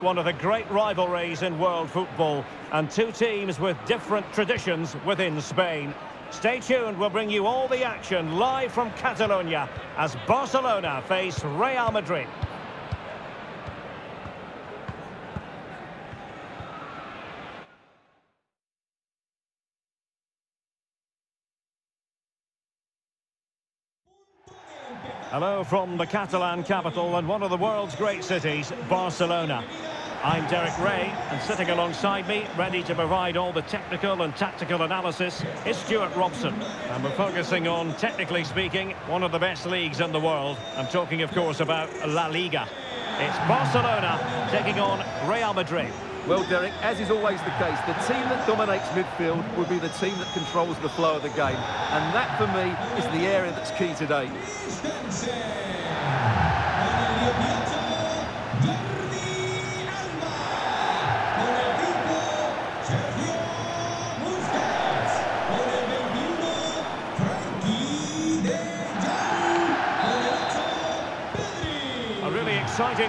One of the great rivalries in world football and two teams with different traditions within Spain. Stay tuned, we'll bring you all the action live from Catalonia as Barcelona face Real Madrid. Hello from the Catalan capital and one of the world's great cities, Barcelona. I'm Derek Rae, and sitting alongside me, ready to provide all the technical and tactical analysis, is Stuart Robson. And we're focusing on, technically speaking, one of the best leagues in the world. I'm talking, of course, about La Liga. It's Barcelona taking on Real Madrid. Well, Derek, as is always the case, the team that dominates midfield will be the team that controls the flow of the game. And that, for me, is the area that's key today.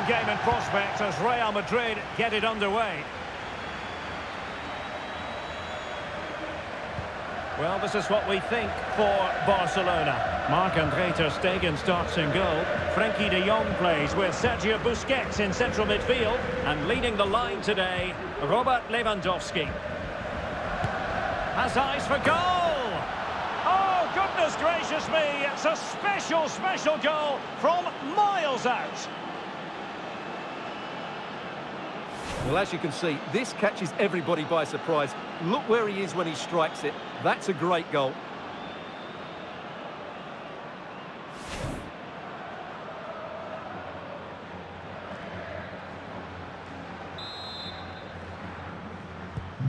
Game in prospect as Real Madrid get it underway. Well, this is what we think for Barcelona. Marc-André Ter Stegen starts in goal. Frenkie de Jong plays with Sergio Busquets in central midfield. And leading the line today, Robert Lewandowski. Has eyes for goal! Oh, goodness gracious me! It's a special, special goal from miles out. Well, as you can see, this catches everybody by surprise. Look where he is when he strikes it. That's a great goal.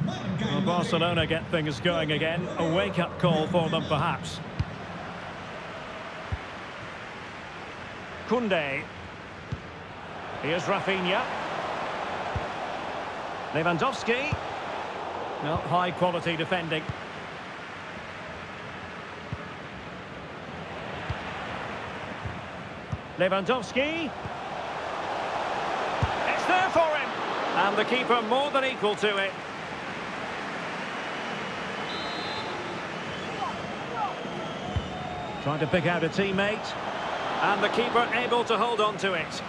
Well, Barcelona get things going again. A wake-up call for them, perhaps. Koundé. Here's Rafinha. Lewandowski. No, high-quality defending. Lewandowski. It's there for him. And the keeper more than equal to it. Trying to pick out a teammate. And the keeper able to hold on to it.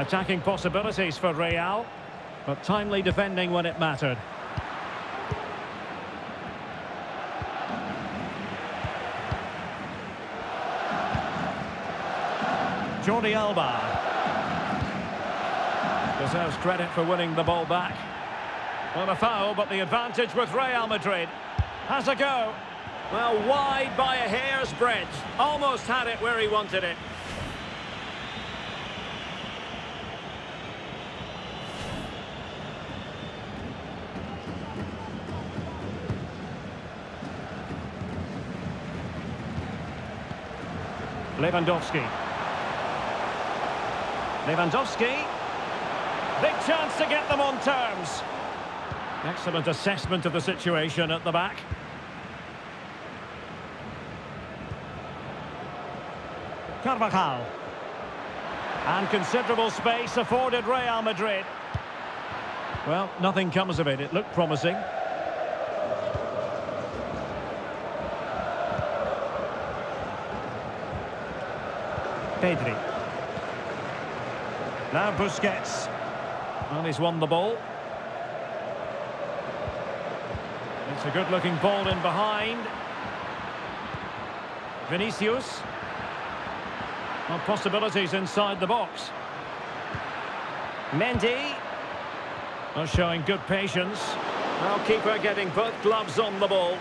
Attacking possibilities for Real, but timely defending when it mattered. Jordi Alba. Deserves credit for winning the ball back. Well, a foul, but the advantage with Real Madrid. Has a go. Well, wide by a hair's breadth. Almost had it where he wanted it. Lewandowski. Lewandowski. Big chance to get them on terms. Excellent assessment of the situation at the back. Carvajal. And considerable space afforded Real Madrid. Well, nothing comes of it. It looked promising. Pedri. Now Busquets. Well, he's won the ball. It's a good-looking ball in behind. Vinicius. Well, possibilities inside the box. Mendy. Well, showing good patience. Well, keeper getting both gloves on the ball.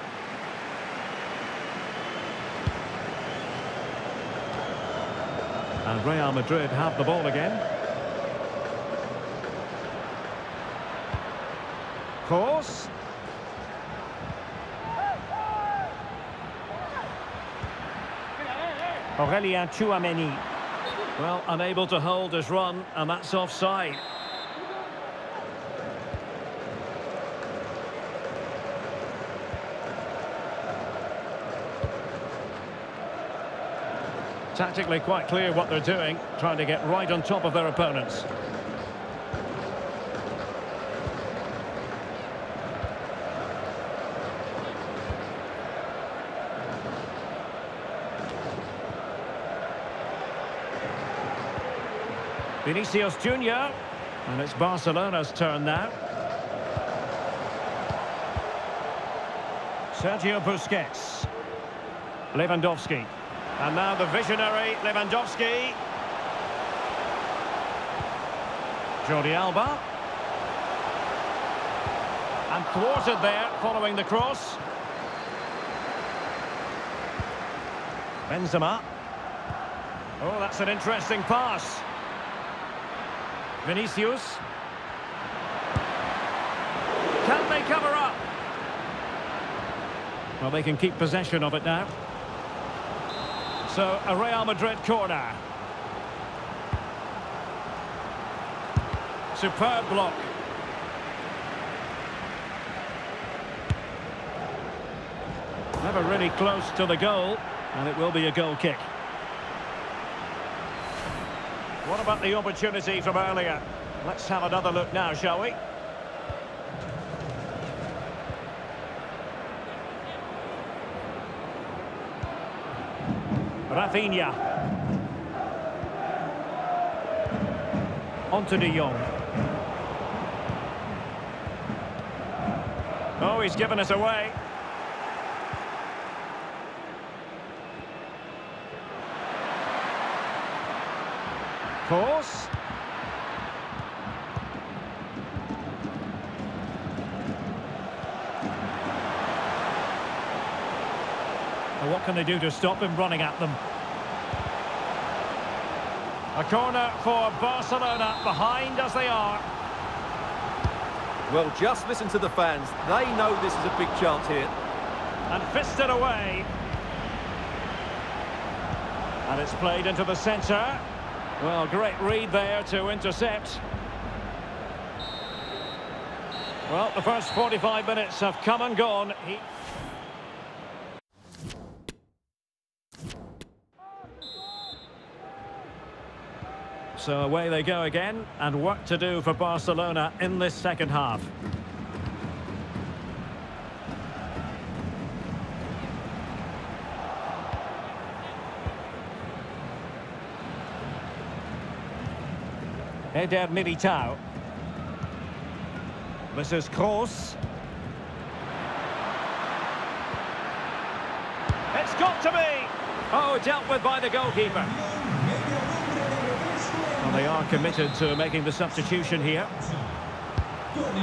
And Real Madrid have the ball again. Course. Aurelien Tchouameni. Well, unable to hold his run, and that's offside. Tactically quite clear what they're doing, trying to get right on top of their opponents. Vinicius Junior, and it's Barcelona's turn now. Sergio Busquets. Lewandowski. And now the visionary Lewandowski. Jordi Alba. And thwarted there following the cross. Benzema. Oh, that's an interesting pass. Vinicius. Can they cover up? Well, they can keep possession of it now. So, a Real Madrid corner. Superb block. Never really close to the goal, and it will be a goal kick. What about the opportunity from earlier? Let's have another look now, shall we? Rafinha. On to De Jong. Oh, he's given us away. Course. Can they do to stop him running at them? A corner for Barcelona, behind as they are. Well, just listen to the fans. They know this is a big chance here. And fisted away. And it's played into the centre. Well, great read there to intercept. Well, the first 45 minutes have come and gone. He... So away they go again, and what to do for Barcelona in this second half. Eder Militao. This is Kroos. It's got to be! Oh, dealt with by the goalkeeper. Well, they are committed to making the substitution here.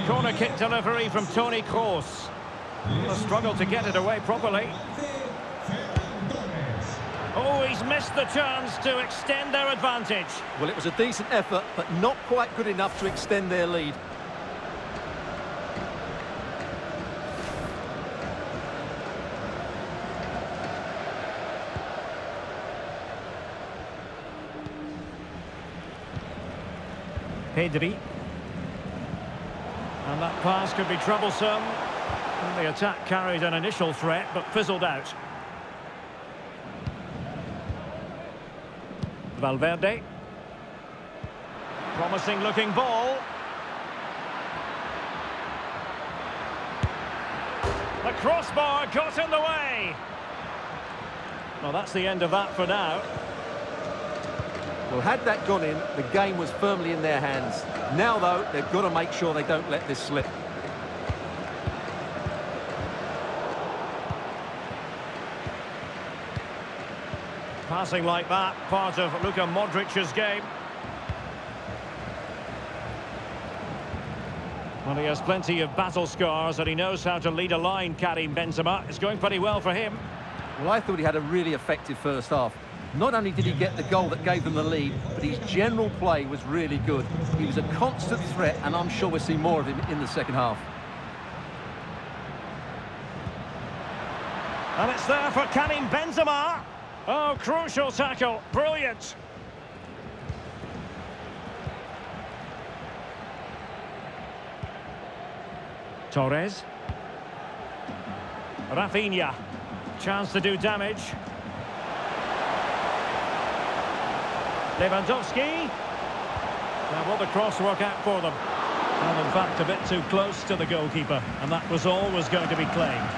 Corner kick delivery from Toni Kroos. A struggle to get it away properly. Oh, he's missed the chance to extend their advantage. Well, it was a decent effort, but not quite good enough to extend their lead. Pedri. And that pass could be troublesome. And the attack carried an initial threat, but fizzled out. Valverde. Promising looking ball. The crossbar got in the way. Well, that's the end of that for now. Well, had that gone in, the game was firmly in their hands. Now, though, they've got to make sure they don't let this slip. Passing like that, part of Luka Modric's game. Well, he has plenty of battle scars and he knows how to lead a line, Karim Benzema. It's going pretty well for him. Well, I thought he had a really effective first half. Not only did he get the goal that gave them the lead, but his general play was really good. He was a constant threat, and I'm sure we'll see more of him in the second half. And it's there for Karim Benzema. Oh, crucial tackle. Brilliant. Torres. Rafinha. Chance to do damage. Lewandowski. Now will the cross work out for them? And in fact, a bit too close to the goalkeeper. And that was always going to be claimed.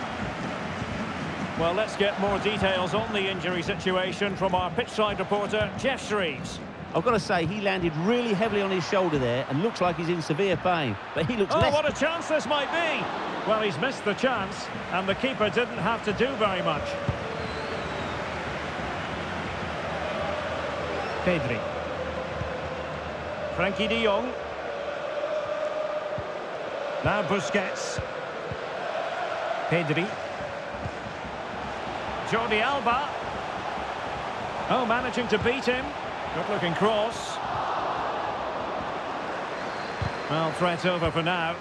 Well, let's get more details on the injury situation from our pitchside reporter, Geoff Shreeves. I've got to say, he landed really heavily on his shoulder there and looks like he's in severe pain. But he looks Oh, less... what a chance this might be! Well, he's missed the chance, and the keeper didn't have to do very much. Pedri. Frenkie de Jong. Now Busquets. Pedri. Jordi Alba. Oh, managing to beat him. Good looking cross. Well, threat over for now.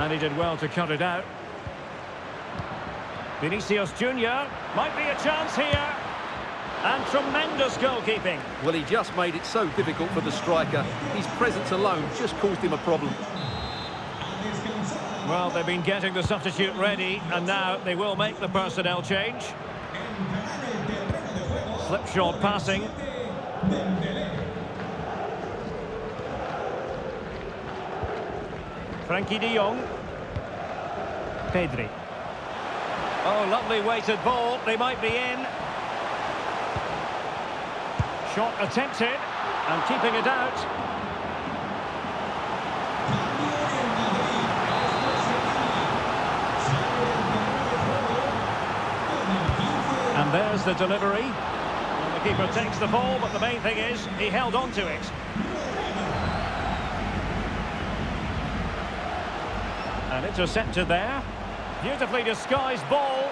And he did well to cut it out. Vinicius Junior might be a chance here. And tremendous goalkeeping. Well, he just made it so difficult for the striker. His presence alone just caused him a problem. Well, they've been getting the substitute ready, and now they will make the personnel change. Slipshod passing. Frenkie de Jong. Pedri. Oh, lovely weighted ball. They might be in. Shot attempted, and keeping it out. And there's the delivery. And the keeper takes the ball, but the main thing is he held on to it. And it's intercepted there. Beautifully disguised ball.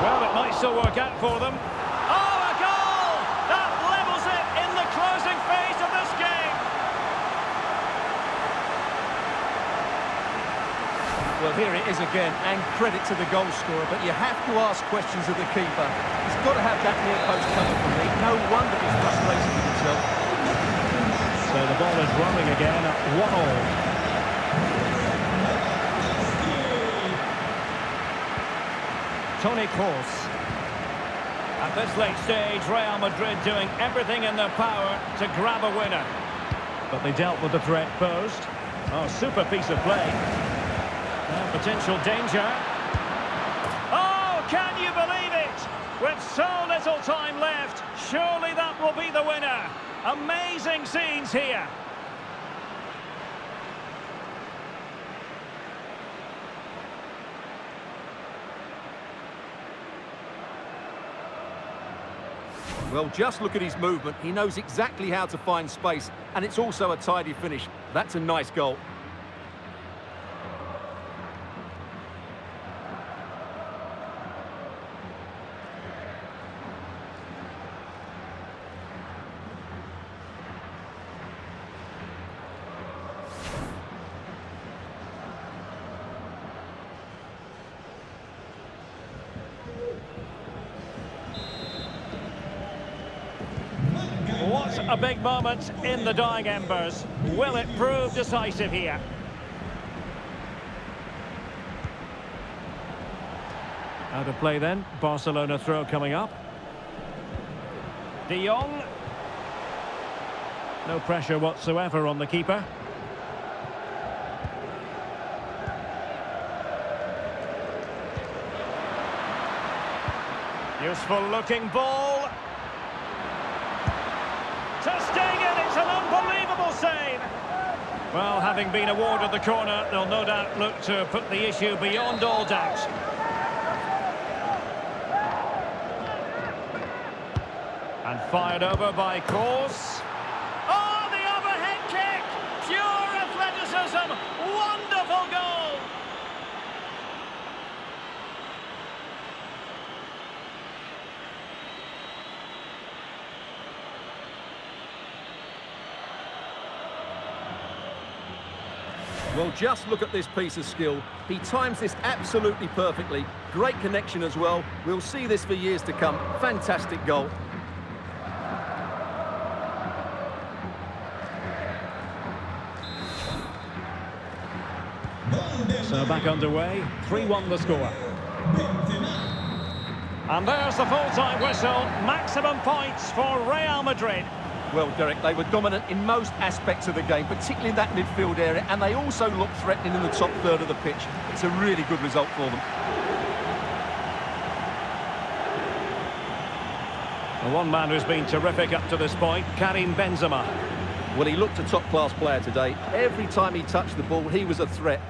Well, it might still work out for them. Oh, a goal! That levels it in the closing phase of this game. Well, here it is again, and credit to the goal scorer, but you have to ask questions of the keeper. He's got to have that near post coming from me. No wonder he's frustrated with himself. So the ball is rolling again at one all. Toni Kroos. At this late stage, Real Madrid doing everything in their power to grab a winner. But they dealt with the threat posed. Oh, super piece of play. Now potential danger. Oh, can you believe it? With so little time left, surely that will be the winner. Amazing scenes here. Well, just look at his movement. He knows exactly how to find space, and it's also a tidy finish. That's a nice goal. A big moment in the dying embers. Will it prove decisive here? Out of play then. Barcelona throw coming up. De Jong. No pressure whatsoever on the keeper. Useful looking ball. Well, having been awarded the corner, they'll no doubt look to put the issue beyond all doubt. And fired over by Kroos. Oh, the overhead kick! Pure athleticism! Wonderful goal! Well, just look at this piece of skill. He times this absolutely perfectly. Great connection as well. We'll see this for years to come. Fantastic goal. So back underway, 3-1 the score. And there's the full-time whistle. Maximum points for Real Madrid. Well, Derek, they were dominant in most aspects of the game, particularly in that midfield area, and they also looked threatening in the top third of the pitch. It's a really good result for them. The one man who's been terrific up to this point, Karim Benzema. Well, he looked a top-class player today. Every time he touched the ball, he was a threat.